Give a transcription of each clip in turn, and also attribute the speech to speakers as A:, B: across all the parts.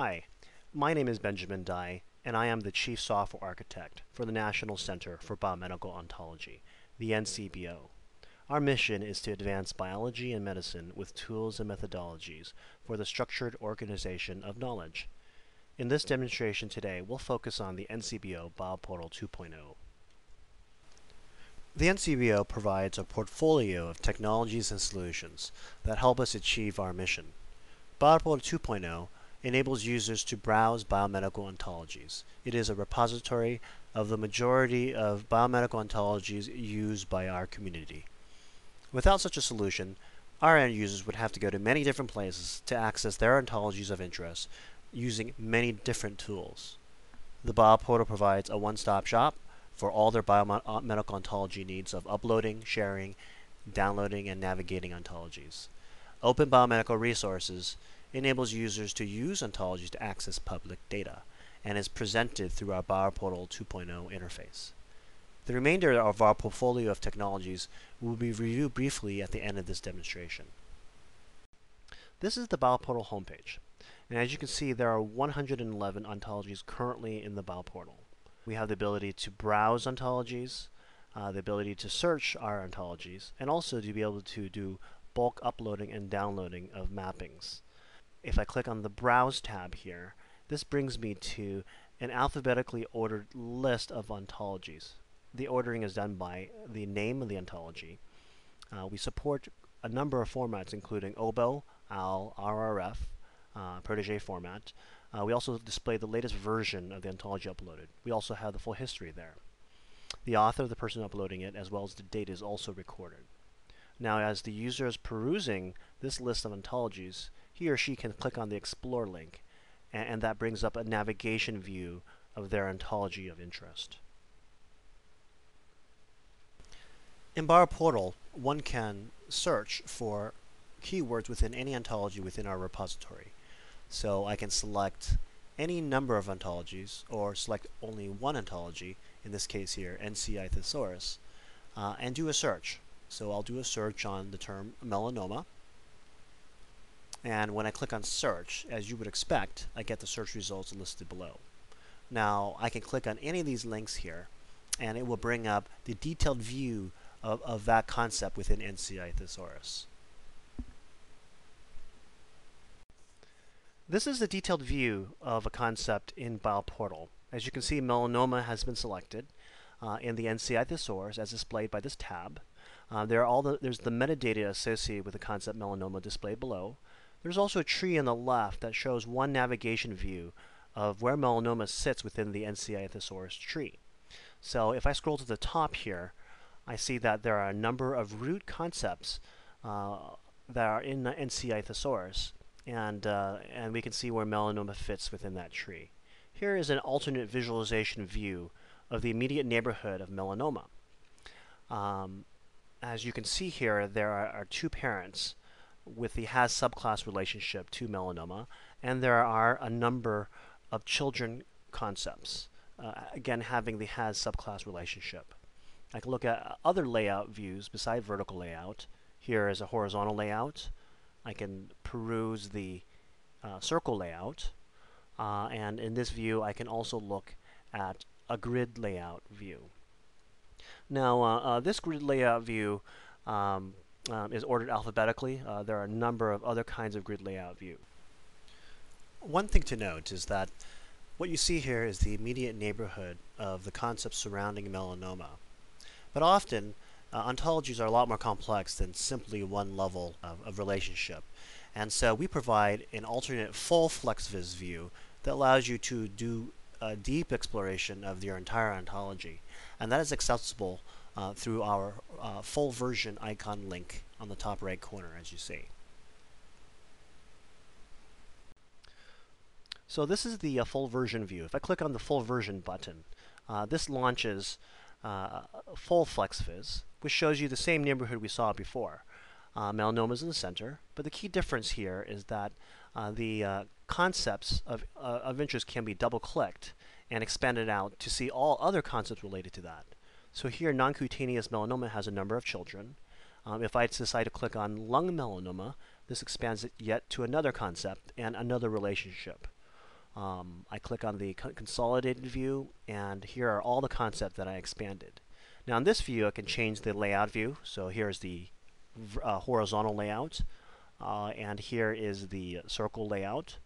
A: Hi, my name is Benjamin Dai, and I am the Chief Software Architect for the National Center for Biomedical Ontology, the NCBO. Our mission is to advance biology and medicine with tools and methodologies for the structured organization of knowledge. In this demonstration today, we'll focus on the NCBO BioPortal 2.0. The NCBO provides a portfolio of technologies and solutions that help us achieve our mission. BioPortal 2.0 enables users to browse biomedical ontologies. It is a repository of the majority of biomedical ontologies used by our community. Without such a solution, our end users would have to go to many different places to access their ontologies of interest using many different tools. The BioPortal provides a one-stop shop for all their biomedical ontology needs of uploading, sharing, downloading, and navigating ontologies. Open biomedical resources enables users to use ontologies to access public data and is presented through our BioPortal 2.0 interface. The remainder of our portfolio of technologies will be reviewed briefly at the end of this demonstration. This is the BioPortal homepage. And as you can see, there are 111 ontologies currently in the BioPortal. We have the ability to browse ontologies, uh, the ability to search our ontologies, and also to be able to do bulk uploading and downloading of mappings. If I click on the Browse tab here, this brings me to an alphabetically ordered list of ontologies. The ordering is done by the name of the ontology. Uh, we support a number of formats including OBO, OWL, RRF, uh, Protege format. Uh, we also display the latest version of the ontology uploaded. We also have the full history there. The author, of the person uploading it, as well as the date is also recorded. Now, as the user is perusing this list of ontologies, he or she can click on the Explore link, and, and that brings up a navigation view of their ontology of interest. In BioPortal, one can search for keywords within any ontology within our repository. So I can select any number of ontologies, or select only one ontology, in this case here, NCI thesaurus, uh, and do a search. So I'll do a search on the term melanoma, and when I click on search, as you would expect, I get the search results listed below. Now, I can click on any of these links here, and it will bring up the detailed view of, of that concept within NCI Thesaurus. This is a detailed view of a concept in BioPortal. As you can see, melanoma has been selected uh, in the NCI Thesaurus as displayed by this tab. Uh, there are all the, there's the metadata associated with the concept melanoma displayed below. There's also a tree on the left that shows one navigation view of where melanoma sits within the NCI thesaurus tree. So if I scroll to the top here, I see that there are a number of root concepts uh, that are in the NCI thesaurus, and, uh, and we can see where melanoma fits within that tree. Here is an alternate visualization view of the immediate neighborhood of melanoma. Um, as you can see here, there are, are two parents with the has subclass relationship to melanoma, and there are a number of children concepts, uh, again having the has subclass relationship. I can look at other layout views beside vertical layout. Here is a horizontal layout. I can peruse the uh, circle layout, uh, and in this view I can also look at a grid layout view. Now, uh, uh this grid layout view um, um, is ordered alphabetically. Uh, there are a number of other kinds of grid layout view. One thing to note is that what you see here is the immediate neighborhood of the concepts surrounding melanoma. But often, uh, ontologies are a lot more complex than simply one level of, of relationship. And so we provide an alternate full FlexViz view that allows you to do a deep exploration of your entire ontology. And that is accessible uh, through our uh, full version icon link on the top right corner as you see. So this is the uh, full version view. If I click on the full version button, uh, this launches uh, full FlexViz, which shows you the same neighborhood we saw before. Melanoma is in the center, but the key difference here is that the concepts of, of interest can be double-clicked and expanded out to see all other concepts related to that. So here, non-cutaneous melanoma has a number of children. Um, if I decide to click on lung melanoma, this expands it yet to another concept and another relationship. Um, I click on the consolidated view, and here are all the concepts that I expanded. Now in this view, I can change the layout view. So here's the uh, horizontal layout, uh, and here is the circle layout.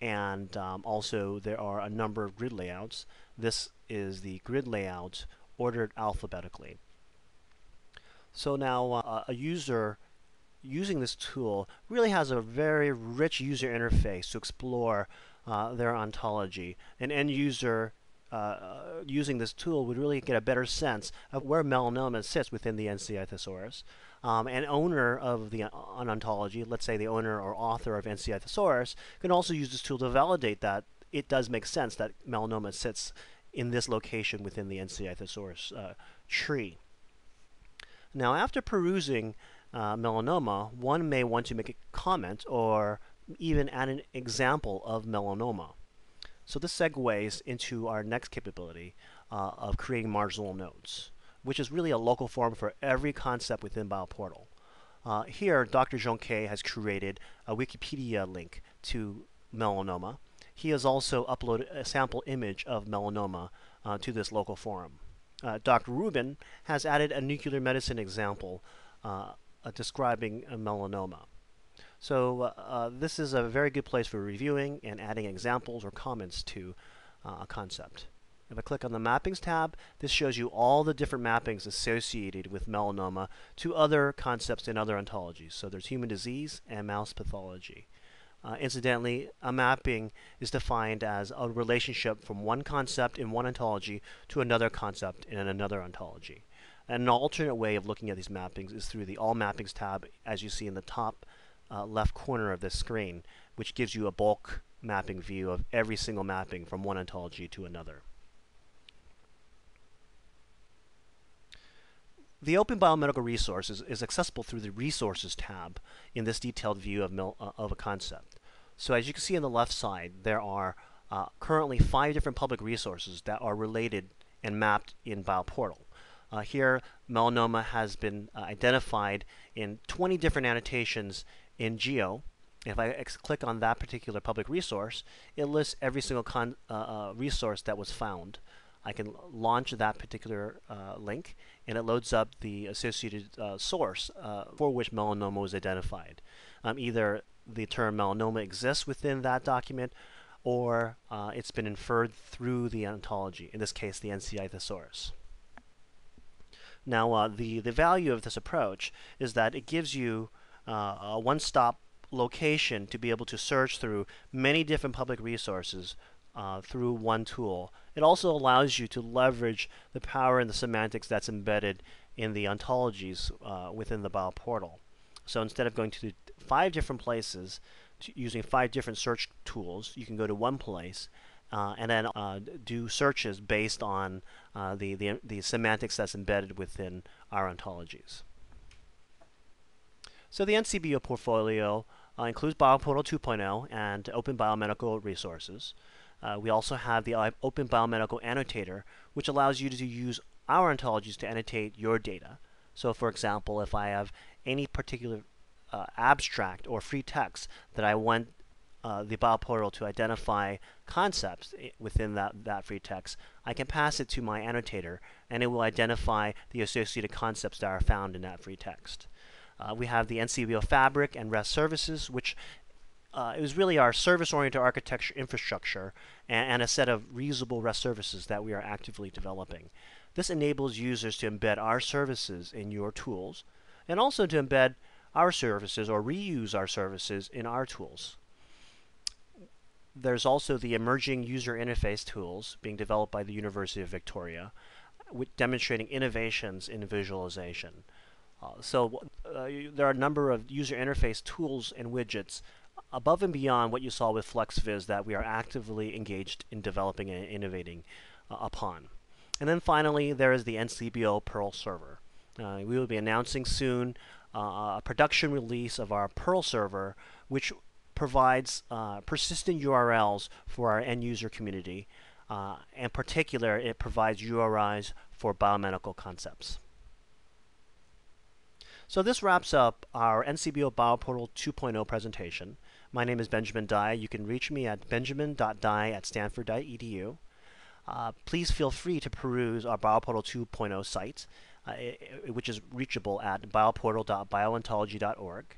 A: And um, also there are a number of grid layouts. This is the grid layout ordered alphabetically. So now uh, a user using this tool really has a very rich user interface to explore uh, their ontology. An end user uh, using this tool would really get a better sense of where melanoma sits within the NCI thesaurus. Um, an owner of the uh, an ontology, let's say the owner or author of NCI thesaurus, can also use this tool to validate that it does make sense that melanoma sits in this location within the NCI thesaurus uh, tree. Now, after perusing uh, melanoma, one may want to make a comment or even add an example of melanoma. So this segues into our next capability uh, of creating marginal notes, which is really a local form for every concept within BioPortal. Uh, here, Dr. Jonquet has created a Wikipedia link to melanoma. He has also uploaded a sample image of melanoma uh, to this local forum. Uh, Dr. Rubin has added a nuclear medicine example uh, uh, describing melanoma. So uh, this is a very good place for reviewing and adding examples or comments to a concept. If I click on the Mappings tab, this shows you all the different mappings associated with melanoma to other concepts in other ontologies. So there's human disease and mouse pathology. Uh, incidentally, a mapping is defined as a relationship from one concept in one ontology to another concept in another ontology. An alternate way of looking at these mappings is through the All Mappings tab, as you see in the top uh, left corner of this screen, which gives you a bulk mapping view of every single mapping from one ontology to another. The Open Biomedical Resource is, is, accessible through the Resources tab in this detailed view of, uh, of a concept. So as you can see on the left side, there are uh, currently five different public resources that are related and mapped in BioPortal. Uh, here, melanoma has been uh, identified in 20 different annotations in GEO, if I click on that particular public resource, it lists every single uh, uh, resource that was found. I can launch that particular uh, link, and it loads up the associated source for which melanoma was identified. Um, either the term melanoma exists within that document, or uh, it's been inferred through the ontology, in this case the NCI thesaurus. Now, the, the value of this approach is that it gives you uh, a one-stop location to be able to search through many different public resources uh, through one tool. It also allows you to leverage the power and the semantics that's embedded in the ontologies uh, within the BioPortal. So instead of going to five different places using five different search tools, you can go to one place uh, and then uh, do searches based on uh, the, the, the semantics that's embedded within our ontologies. So the NCBO portfolio uh, includes BioPortal 2.0 and Open Biomedical Resources. Uh, we also have the Open Biomedical Annotator, which allows you to use our ontologies to annotate your data. So for example, if I have any particular uh, abstract or free text that I want uh, the BioPortal to identify concepts within that, that free text, I can pass it to my annotator and it will identify the associated concepts that are found in that free text. Uh, we have the NCBO Fabric and REST services, which uh, it was really our service-oriented architecture infrastructure and, and, a set of reusable REST services that we are actively developing. This enables users to embed our services in your tools and also to embed our services or reuse our services in our tools. There's also the emerging user interface tools being developed by the University of Victoria, demonstrating innovations in visualization. Uh, so uh, there are a number of user interface tools and widgets above and beyond what you saw with FlexViz that we are actively engaged in developing and innovating uh, upon. And then finally, there is the NCBO PURL server. Uh, we will be announcing soon uh, a production release of our PURL server, which provides uh, persistent URLs for our end user community. in particular, it provides URIs for biomedical concepts. So this wraps up our NCBO BioPortal 2.0 presentation. My name is Benjamin Dai. You can reach me at benjamin.dai at stanford.edu. Uh, please feel free to peruse our BioPortal 2.0 site, uh, which is reachable at bioportal.bioontology.org.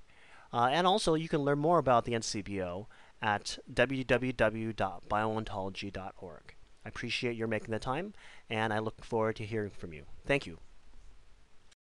A: Uh, and also, you can learn more about the NCBO at www.bioontology.org. I appreciate your making the time, and I look forward to hearing from you. Thank you.